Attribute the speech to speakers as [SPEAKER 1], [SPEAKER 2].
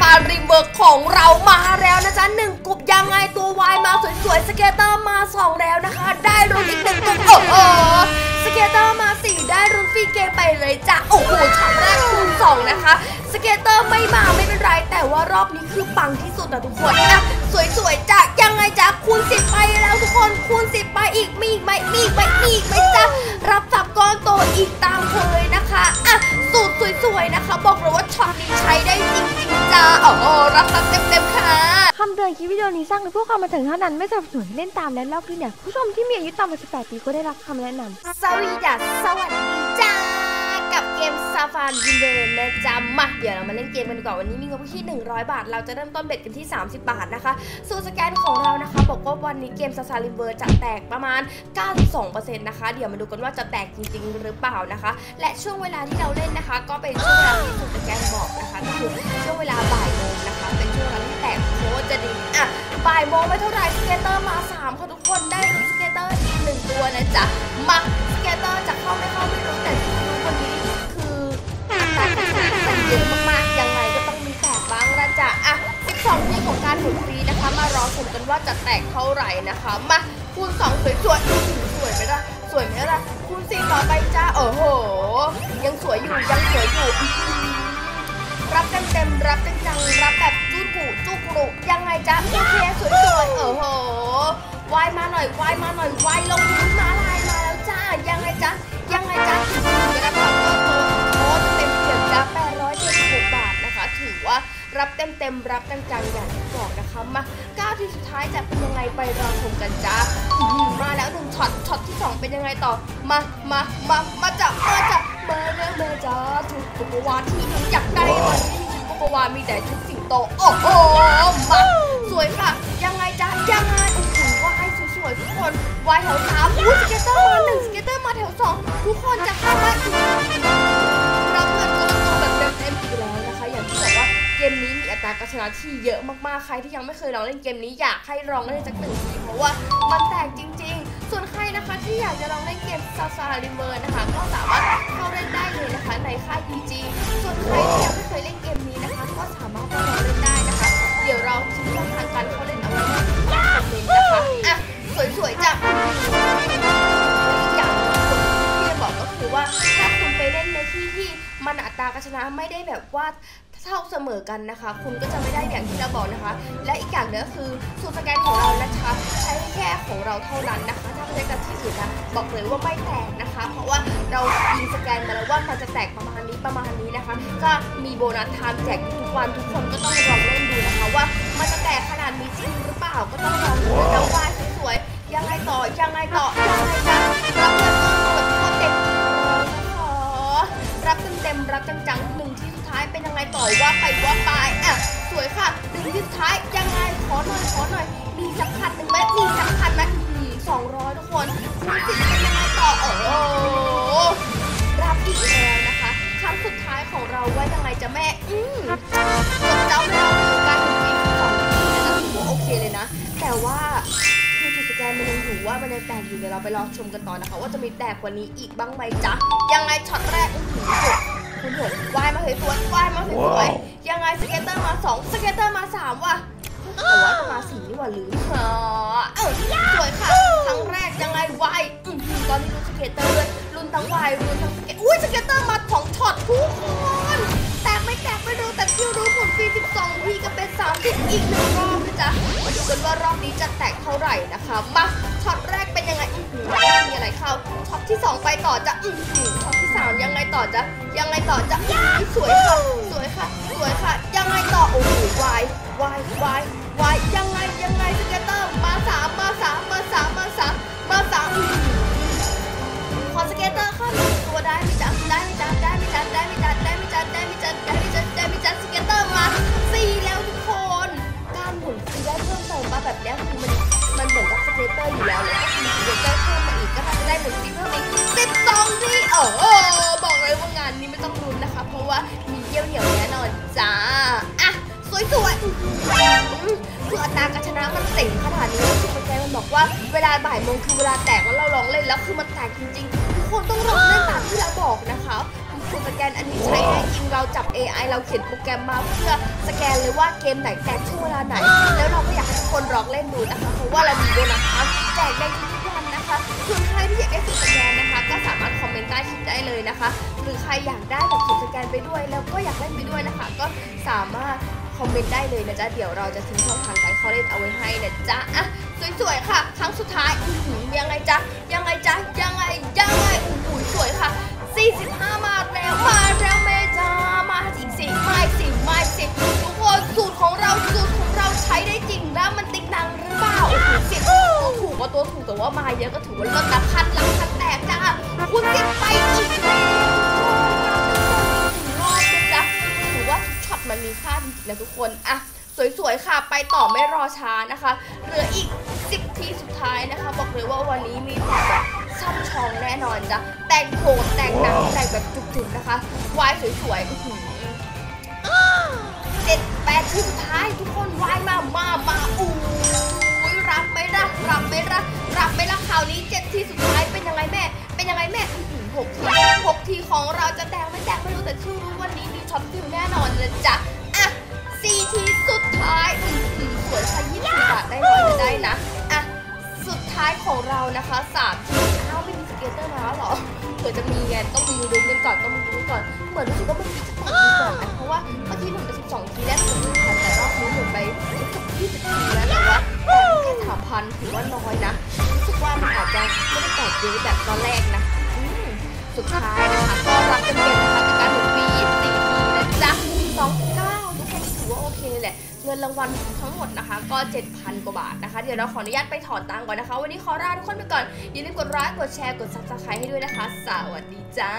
[SPEAKER 1] framework ของเรามาแล้วนะจ๊ะหนึ่งกลุ่มยังไงตัว wild มาสวยๆ scatter มาสองแล้วนะคะ ได้ลุ้นอีกหนึ่งกลุ่มโอ้โห scatter มาสี่ได้ลุ้น free game ไปเลยจ้ะโอ้โหช็อตแรกคูณสองนะคะ scatter ไม่มาไม่เป็นไร แต่ว่ารอบนี้คือปังที่สุดนะทุกคนอะสวยๆจ้ะยังไงจ๊ะคูณสิบไปแล้วทุกคนคูณสิบไปอีกมีอีกไหมมีอีกไหมมีอีกไหมจ๊ะรับทรัพย์ก้อนโตอีกตามเคยนะคะอะสูตรสวยๆนะคะ บอกเลยว่าช็อตนี้ใช้ได้จริง จ้าอ๋อรับทรัพย์เต็มๆค่ะ
[SPEAKER 2] คำเตือนคลิปวิดีโอนี้สร้างเพื่อความบันเทิงเท่านั้น ไม่สนับสนุนให้เล่นตามและลอกเลียนแบบผู้ชมที่มีอายุต่ำกว่า18 ปีก็ได้รับคำแนะนำ
[SPEAKER 1] สวีดัสสวัสดีจ้ากับเก มซาฟานดินเดนนะจ๊ะมาเดี๋ยวเรามาเล่นเกมกันดีกว่าวันนี้มีงบที่ 100 บาท เราจะเริ่มต้น bet กันที่ 30 บาทนะคะสูตรสแกนของเรานะคะบอกว่าวันนี้เกมซาซาลิเวอร์จะแตกประมาณ 92%นะคะ เดี๋ยวมาดูกันว่าจะแตกจริง ๆ หรือเปล่านะคะ และช่วงเวลาที่เราเล่นนะคะ ก็เป็นช่วงเวลาที่สูตรสแกนบอกนะคะก็คือช่วงเวลาบ่ายโมงนะคะ เป็นช่วงเวลาที่แตกโคตรจะดีอะบ่ายโมงไม่เท่าไหร่ scatter มาสามค่ะทุกคนได้ scatter อีกหนึ่งตัวนะจ๊ะ คะมารอชมกันว่าจะแตกเท่าไหร่นะคะ มาคูณ2สวยๆอื้อหือสวยไหมล่ะสวยไหมล่ะคูณ4ต่อไปจ้าโอ้โห ยังสวยอยู่ยังสวยอยู่รับเต็มเต็มๆรับจังๆรับแบบจู้กุจู้กรุยังไงจ้าโอเคสวยๆโอ้โหวายมาหน่อยวายมาหน่อยวายลงพื้นมา รับเต็มๆรับจังๆอย่างที่บอกนะคะมาก้าวที่สุดท้ายจะเป็นยังไงไปรอชมกันจ้ามาแล้วหนึ่งช็อตช็อตที่สองเป็นยังไงต่อมามามามาจับมาจับมาเนื้อมาจ้าชุดกุกวาที่หนูอยากได้วันนี้โกโกวามีแต่ชุดสิงโตโอ้โหมา นะที่เยอะมากๆ ใครที่ยังไม่เคยลองเล่นเกมนี้อยากให้ลองเล่นสักหนึ่งทีเพราะว่ามันแตกจริง ๆ ส่วนใครนะคะที่อยากจะลองเล่นเกมซาซาริเมอร์นะคะก็สามารถเข้าเล่นได้เลยนะคะในค่าย PG ส่วนใครที่ยังไม่เคยเล่นเกมนี้นะคะ ก็สามารถไปลองเล่นได้นะคะ เดี๋ยวเราทิ้งช่องทางการเข้าเล่นเอาไว้ในคอมเมนต์นะคะอะสวยๆจ้ะอีกอย่างที่จะบอกก็คือว่าถ้าคุณไปเล่นในที่ที่มันอัตราการชนะไม่ได้แบบว่า เท่าเสมอกันนะคะ คุณก็จะไม่ได้อย่างที่เราบอกนะคะ และอีกอย่างหนึ่งก็คือสูตรสแกนของเรานะคะ ใช้แค่ของเราเท่านั้นนะคะ ถ้าไปเล่นกับที่อื่นนะบอกเลยว่าไม่แตกนะคะ เพราะว่าเรายิงสแกนมาแล้วว่ามันจะแตกประมาณนี้ประมาณนี้นะคะ ก็มี bonus time แจกทุกวันทุกคนก็ต้องลองเล่นดูนะคะว่ามันจะแตกขนาดนี้จริงหรือเปล่าก็ต้องลองดูนะว่าสวยๆยังไงต่อยังไงต่อยังไงจะรับเงิน ต็มรับจังๆหนึ่งที่สุดท้ายเป็นยังไงต่อว่าไปว่าไปอะสวยค่ะหนึ่งที่สุดท้ายยังไงขอหน่อยขอหน่อย มีสักพันหนึ่งไหมมีสักพันไหมสองร้อยทุกคนคุณสิเป็นยังไงต่อโอ้รับอีกแล้วนะคะครั้งสุดท้ายของเราว่ายังไงจะแม่ อืมจดจำแล้วคือการถึงปีสองปีนะคะถือว่าโอเคเลยนะ แต่ว่าคือจุดสแกนมันยังอยู่ว่ามันยังแตกอยู่เดี๋ยวเราไปรอชมกันต่อนะคะ ว่าจะมีแตกกว่านี้อีกบ้างไหมจ๊ะยังไงช็อตแรกอื้อหือหก คุณหกวายมาสวยๆวายมาสวยๆยังไงสเก็ตเตอร์มาสองสเก็ตเตอร์มาสามว่ะแต่ว่าจะมาสีนี่หว่าลืมอ๋อเออสวยค่ะครั้งแรกยังไงวายอื้อหือตอนนี้รู้สเก็ตเตอร์ด้วยรุนทั้งวายรุนทั้งสเก็ตอุ้ยสเก็ตเตอร์มาสองช็อตทุกคนแตกไม่แตกไม่รู้แต่ที่รู้ผลฟรี12ทีก็เป็น30อีกหนึ่งรอบนะจ๊ะมาดูกันว่ารอบนี้จะแตกเท่าไหร่นะคะมาช็อต ที่สองไปต่อจะอื้อหือช็อตที่สามยังไงต่อจะยังไงต่อจะอื้อหือสวยค่ะสวยค่ะสวยค่ะ ยังไงต่อโอ้โหวายวายวายวายยังไงยังไงสเก็ตเตอร์ สวยๆอื้อหือคืออัตราการชนะมันเจ๋งขนาดนี้แล้วคือแกมันบอกว่าเวลาบ่ายโมงคือเวลาแตกแล้วเราลองเล่นแล้วคือมันแตกจริงๆทุกคนต้องลองเล่นตามที่เราบอกนะคะสูตรสแกนอันนี้ใช้ได้จริงเราจับ AI เราเขียนโปรแกรมมาเพื่อสแกนเลยว่าเกมไหนแตกช่วงเวลาไหน แล้วเราก็อยากให้ทุกคนลองเล่นดูนะคะเพราะว่าเรามีโบนัสแจกในทุกวันนะคะส่วนใครที่อยากได้สูตรสแกนนะคะ ก็สามารถคอมเมนต์ใต้คลิปได้เลยนะคะ หรือใครอยากได้แบบสูตรสแกนไปด้วย แล้วก็อยากเล่นไปด้วยนะคะ ก็สามารถ คอมเมนต์ได้เลยนะจ๊ะ เดี๋ยวเราจะทิ้งช่องทางการเข้าเล่นเอาไว้ให้นะจ๊ะอะสวยๆค่ะ ครั้งสุดท้ายอืยังไงจ๊ะ ยังไงจ๊ะ ยังไง ยังไงโอ้โหสวยค่ะ 45 มาแล้วมาแล้วแม่จ้ามาจริงสิไม่สิไม่สิทุกคนสูตรของเราสูตรของเราใช้ได้จริงแล้วมันติ๊งนังหรือเปล่าสิบตัวถูกว่าตัวถูกแต่ว่ามาเยอะก็ถือว่าเลิศนะคันหลังคันแตกจ้าคุณสิบไปอีก นะทุกคนอะสวยๆค่ะ ไปต่อไม่รอช้านะคะ เหลืออีก 10 ทีสุดท้ายนะคะ บอกเลยว่าวันนี้มีแต่แบบช่ำชองแน่นอนจ้ะแต่งโขนแต่งหนังแต่งแบบจุกๆนะคะวายสวยๆอื้อหือเจ็ดแปดทีสุดท้ายทุกคนวายมามามาอู้ยรับไหมล่ะรับไหมล่ะรับไหมล่ะคราวนี้เจ็ดทีสุดท้ายเป็นยังไงแม่ เป็นยังไงแม่อื้อหือหกทีหกทีของเราจะแตกไม่แตกไม่รู้แต่ที่รู้วันนี้มีช็อต feel แน่นอนเลยจ้ะ สี่ทีสุดท้ายอื้อหือสวยค่ะยี่สิบบาทได้ร้อยจะได้นะ อะ สุดท้ายของเรานะคะสามทีอ้าวไม่มี scatter มาแล้วหรอเผื่อจะมีไงต้องมีดูกันก่อนต้องมีดูก่อน เหมือนรู้สึกว่าเมื่อกี้จะเปิดดูก่อนนะเพราะว่าเมื่อกี้หมุนไปสิบสองทีแรกหมุนหนึ่งพันแต่รอบนี้หมุนไปยี่สิบทีแล้วแต่ว่าแต่แค่สามพันถือว่าน้อยนะรู้สึกว่ามันอาจจะไม่ได้แตกเยอะแบบตอนแรกนะสุดท้ายนะคะก็รับเต็มนะคะ เงินรางวัลทั้งหมดนะคะ ก็ 7,000 กว่าบาทนะคะ เดี๋ยวเราขออนุญาตไปถอนตังค์ก่อนนะคะ วันนี้ขอลาทุกคนไปก่อน อย่าลืมกดไลค์กดแชร์กด subscribe ให้ด้วยนะคะ สวัสดีจ้า